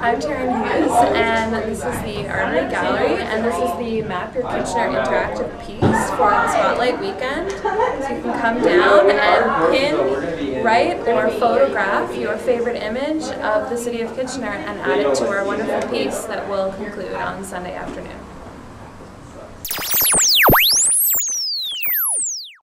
I'm Taryn Hughes, and this is the Artery Gallery, and this is the Map Your Kitchener interactive piece for the Spotlight weekend. So you can come down and pin, write, or photograph your favorite image of the city of Kitchener and add it to our wonderful piece that will conclude on Sunday afternoon.